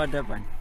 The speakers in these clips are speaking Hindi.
for the one.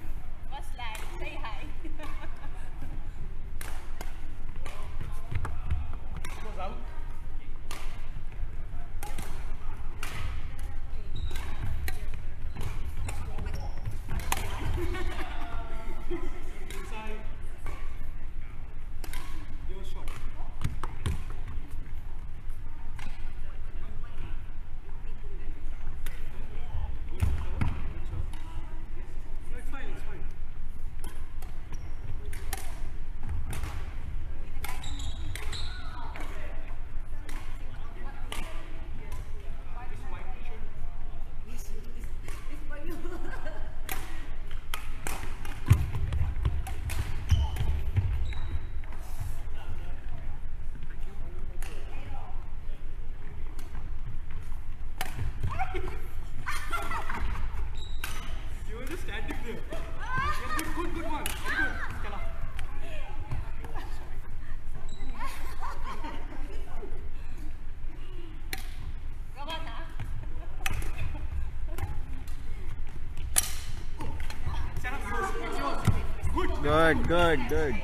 Good, good, good.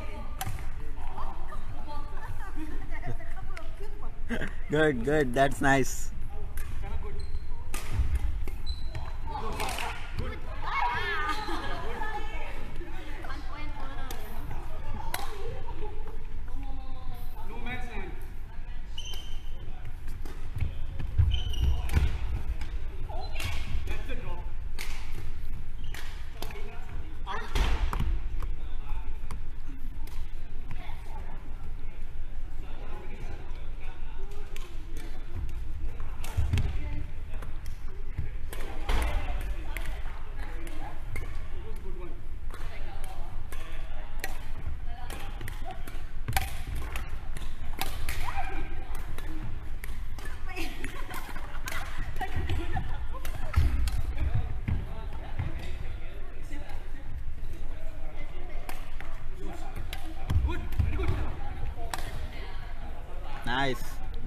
good, good. That's nice.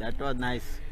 That was nice.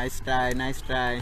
Nice try, nice try.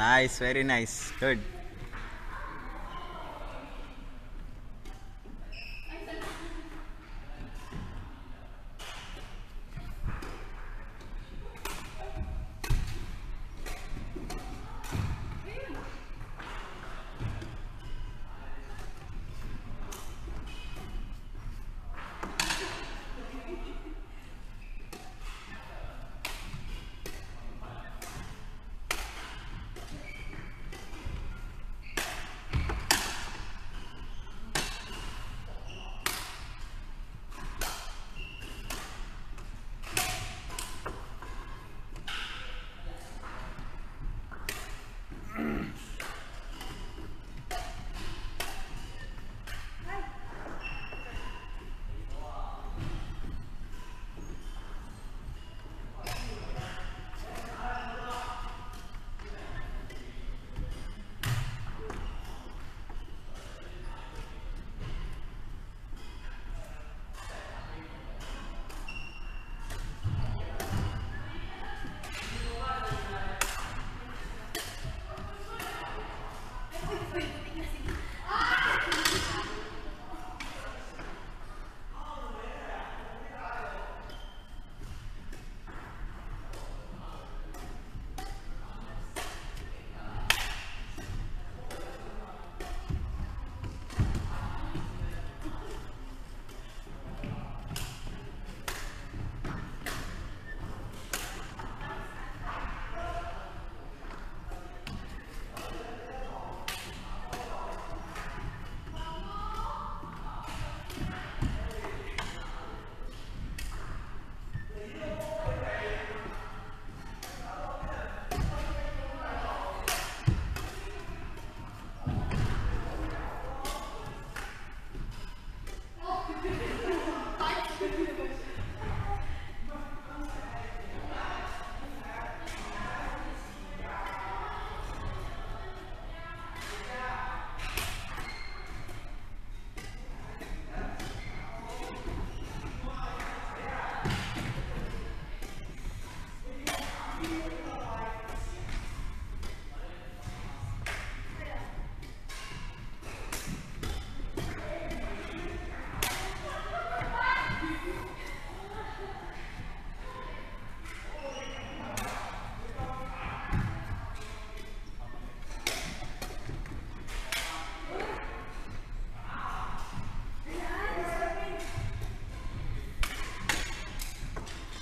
Nice, very nice. Good.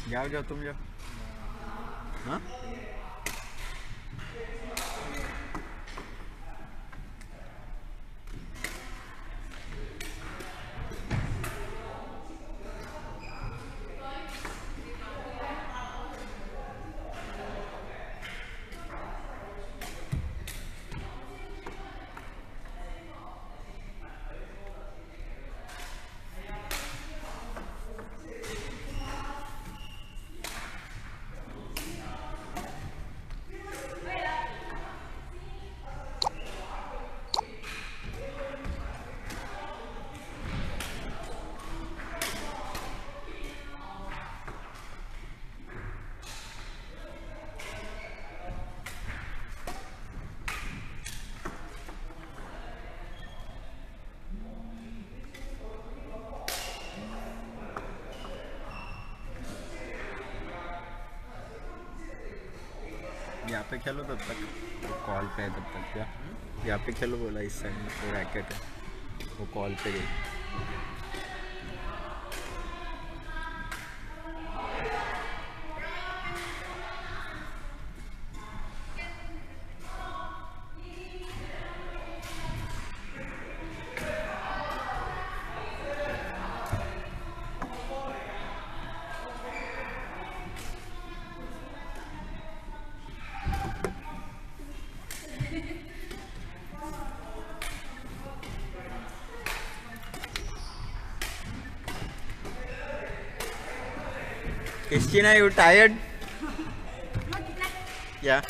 जाओ जाओ तुम जाओ हाँ पे खेलो तब तक, वो कॉल पे है तब तक क्या यहाँ पे खेलो बोला इस साइड में रैकेट है, वो कॉल पे गई। Christina, you tired? Yeah.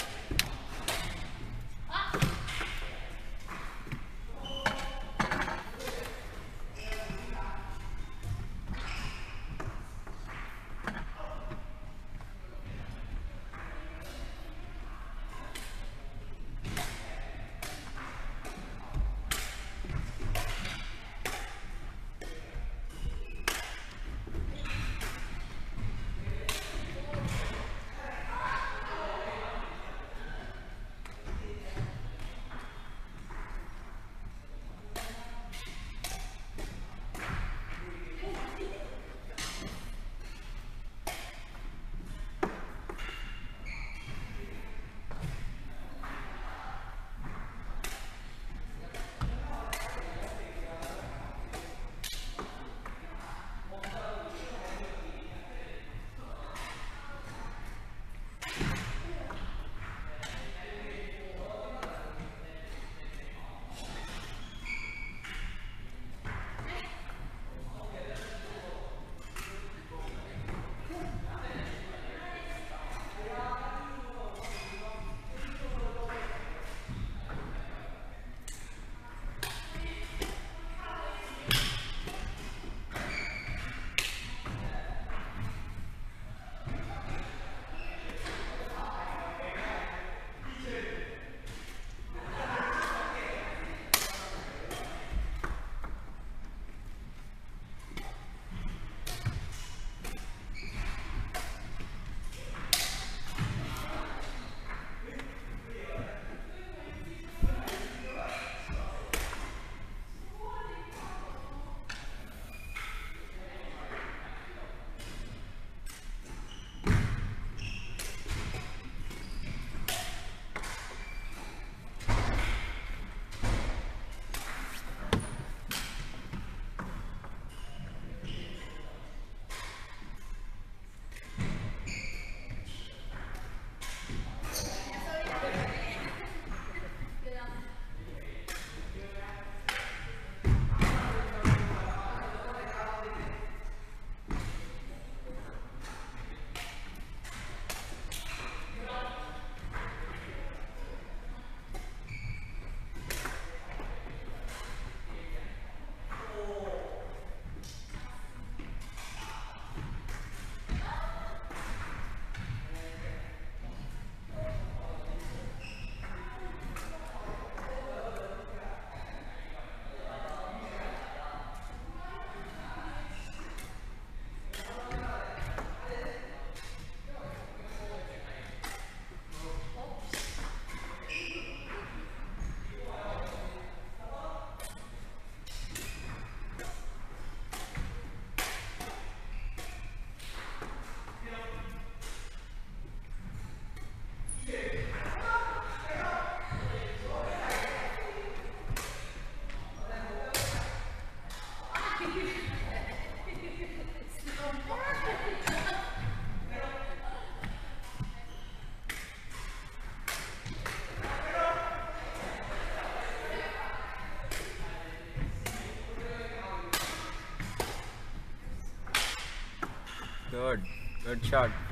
Good shot.